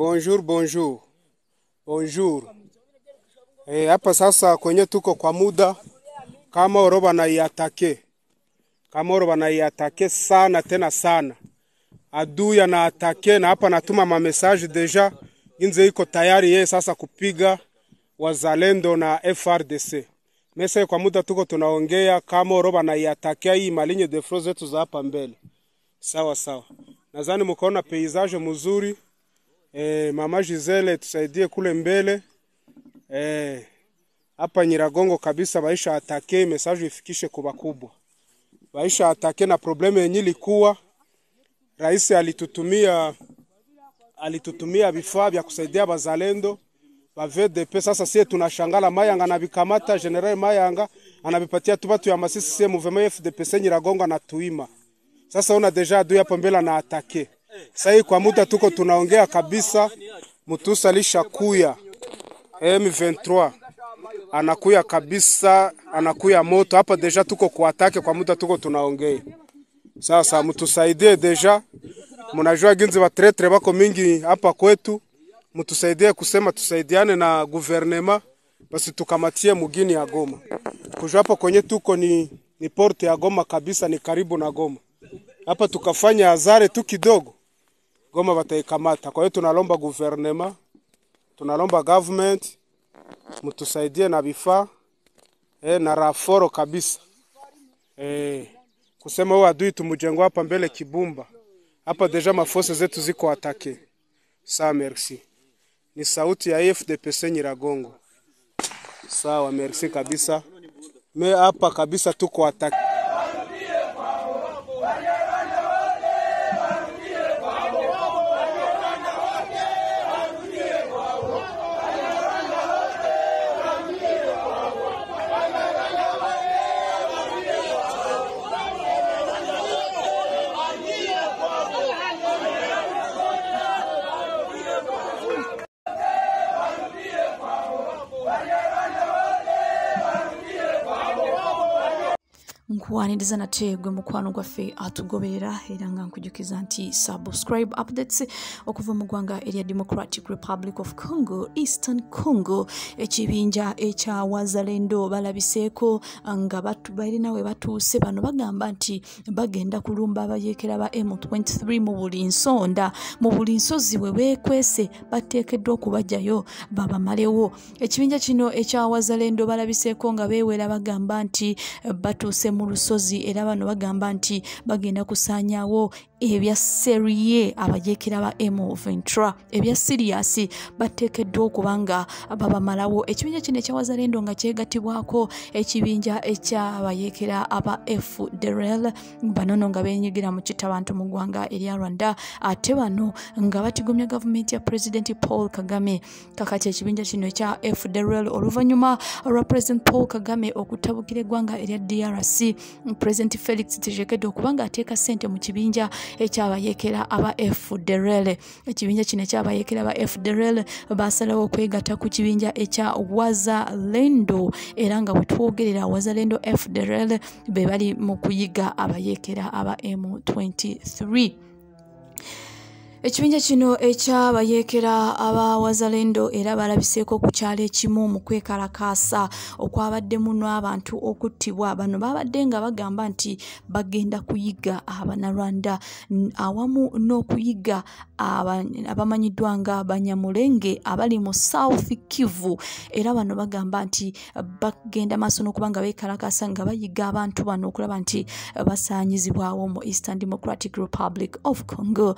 Bonjour, bonjour. Bonjour. Eh, hapa sasa kwenye tuko kwa muda kama oro banaiatake kama oro banaiatake sana tena sana adui anaatake na hapa natuma mamesaje deja inze iko tayari yeye sasa kupiga wazalendo na FRDC. Mesa kwa muda tuko tunaongea kama oro banaiatake hii malinye de fro zetu za hapa mbele. Sawa sawa. Nadhani mkaona peizaje mzuri. Eh, mama Gisele tusaidie kule mbele. Eh, hapa Nyiragongo kabisa baisha atake message ifikishe kwa bakubwa. Baisha atake na probleme yenye ilikuwa rais alitutumia alitutumia vifaa vya kusaidia bazalendo ba VDP. Sasa sie tunashangala Mayanga anavikamata General Mayanga anavipatia tu batu ya Masisi sie mouvement FDP Nyiragongo anatuima. Sasa una deja adui hapo mbele na atake. Sasa kwa muda tuko tunaongea kabisa, Mutusa alishakuya M23 anakuya kabisa, anakuya moto hapa deja, tuko kuatake kwa muda tuko tunaongea. Sasa mtusaidie deja, mnajua ginzi wa tretre bako mingi hapa kwetu, mtusaidie kusema tusaidiane na guvernema basi tukamatie mugini ya Goma. Kujua hapa kwenye tuko ni, ni porte ya Goma kabisa, ni karibu na Goma. Hapa tukafanya azare tu kidogo, Goma wataikamata. Kwa hiyo tunalomba guvernema, tunalomba government mtusaidie na vifaa e, na raforo kabisa e, kusema huyo adui tumujengo hapa mbele Kibumba hapa deja mafose zetu ziko atake. Sawa, merci. Ni sauti ya FDPC Nyiragongo. Sawa, merci kabisa. Me hapa kabisa tuko atake. Nkuwaniriza nategwe mukwano gwaffe atugoberera. Era nga nkujukiza nti subscribe updates okuva mu ggwanga erya democratic republic of congo eastern congo. Ekibinja ekya wazalendo balabiseeko nga balina we batuuse bano bagamba nti bagenda kulumba abayeekera ba m23 mu buli nsonda. Mu buli nsozi we beekwese bateekeddwa okubajjayo babamalewo. Ekibinja kino ekya wazalendo balabiseeko nga beewera bagamba nti batuuse mu lusozi era bano bagamba nti bagenda kusaanyaawo ebya serie abajeekera ba m23 ebya siriasi bateekeddwa okuba nga babamalawo. Ekibinja kino ekyawazalendo nga kyegatibwako ekibinja ekyabayeekera aba fdrl bano no nga benyigira mu kitabantu mu ggwanga erya rwanda. Ate bano nga batigomya gavumenti ya pulezidenti paul kagame. Kakati ekibinja kino ekya fdrl oluvannyuma lwa president paul kagame okutabukira eggwanga erya drc president felix tshisekedi okuba nga ateeka ssente mu kibinja ekyabayeekera aba fdrl ekibinja kino ekyabayeekera aba fdrl basalawo okwegatta ku kibinja ekya wazalendo era nga bwe twogerera wazalendo fdrl be bali mu kuyiga abayeekera aba m23 ekibinja kino ekyabayeekera aba wazalendo era balabiseeko ku kyalo ekimu mu kwekalakaasa okwabaddemu n'abantu okuttibwa. Bano babadde nga bagamba nti bagenda kuyiga abanalwanda n- awamu n'okuyiga abamanyiddwa nga banyamulenge abali mu south kivu. Era bano bagamba nti bagenda maaso n'okuba nga beekalakaasa nga bayiga abantu bano okulaba nti basaanyizibwawo mu eastern democratic republic of congo.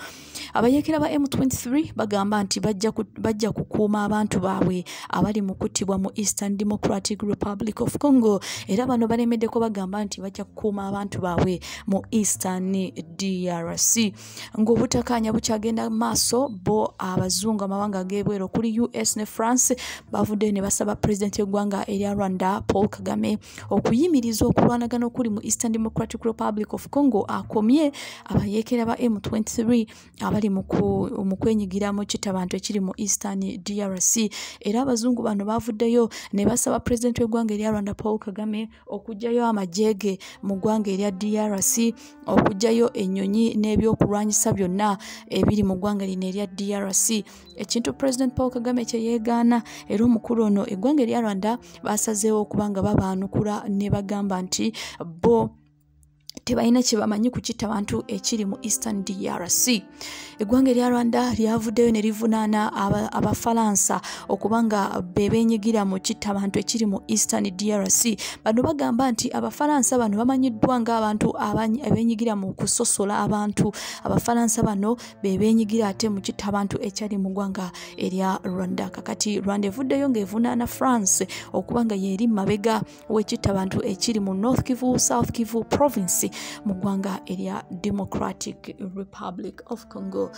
Abayeekera ba m23 bagamba nti bajja kukuuma abantu baabwe abali mu kuttibwa mu eastern democratic republic of congo. Era bano balemeddeko bagamba nti bajja kukuuma abantu baabwe mu eastern drc ng'obutakanya bukyagenda maaso bo abazungu amawanga ag'ebweru okuli us ne france bavuddeyo ne basaba pulezidenti y'eggwanga erya rwanda paul kagame okuyimiriza okulwanagana okuli mu eastern democratic republic of congo akomye abayeekera ba m23 abali mu kwenyigira mu kitabantu ekiri mu eastern drc era abazungu bano bavuddeyo ne basaba pulezidenti w'eggwanga erya rwanda paul kagame okugjayo amajeege mu ggwanga erya drc okugjayo ennyonyi n'ebyokulwanyisa byonna ebiri mu ggwanga lino erya drc ekintu president paul kagame kye yeegaana era omukulu ono eggwanga erya rwanda basazeewo okuba nga babaanukula ne bagamba nti bo tebalina kyebamanyi ku kitta bantu ekiri mu eastern drc eggwanga erya rwanda lyavuddeyo ne livunaana abafalansa okuba nga bebenyigira mu kitta bantu ekiri mu eastern drc bano bagamba nti abafalansa bano bamanyiddwa ngaabantu abenyigira mu kusosola abantu. Abafalansa bano bebenyigira ate mu kitta bantu ekyali mu ggwanga erya rwanda. Kakati rwanda evuddeyo ng'evunaana france okuba nga yeeri mabega w'ekitta bantu ekiri mu north kivu south kivu province mu ggwanga erya democratic republic of congo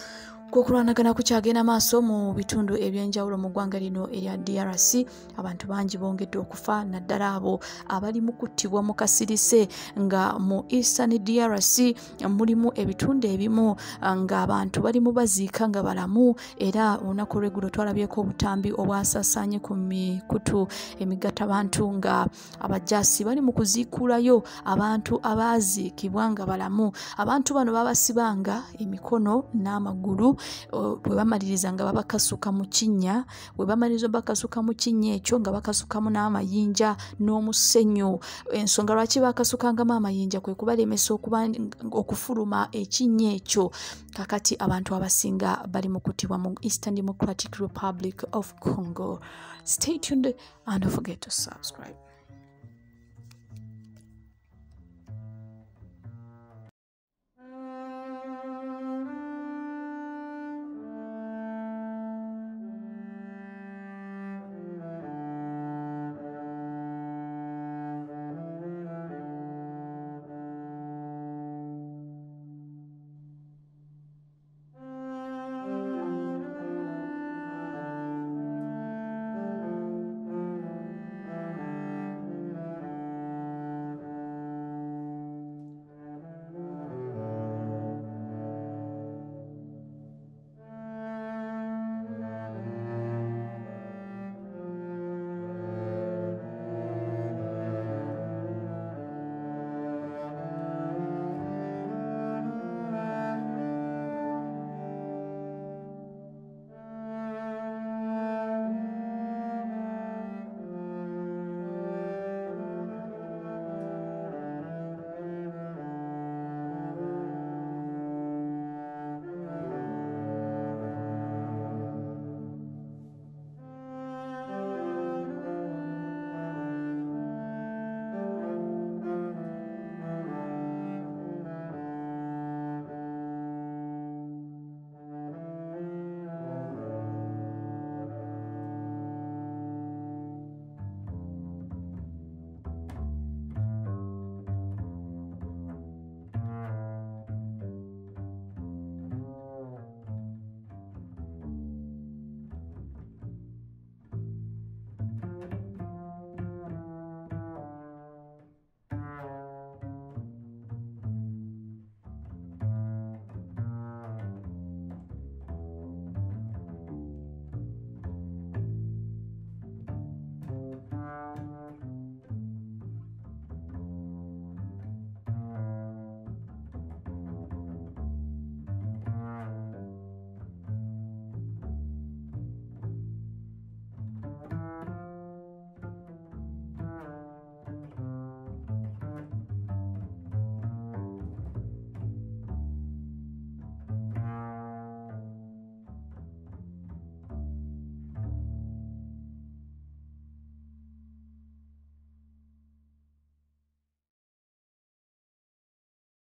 kwokulwanagana kukyagenda maaso mu bitundu ebyenjawulo mu ggwanga lino erya drc abantu bangi bongedde okufa naddala abo abali mu kuttibwa mu kasirise. Nga mu eastern drc mulimu ebitundu ebimu ng'abantu balimu baziika nga balamu era olunaku olweggulo twalabyeko obutambi obwasaasaanye ku mikutu emigatta bantu nga abajasi bali mu kuziikulayo abantu abaaziikibwa nga balamu. Abantu bano babasibanga emikono n'amagulu bwe bamaliriza nga babakasuka mu kinnya bwe bamaliriza bakasuka mu kinnya ekyo nga bakasukamu n'amayinja n'omusenyu. Ensonga lwaki bakasukangamu amayinja? Kwe kubalemesa okufuluma ekinnya ekyo. Kakati abantu abasinga bali mu kutibwa mu eastern democratic republic of congo. Stay tuned and don't forget to subscribe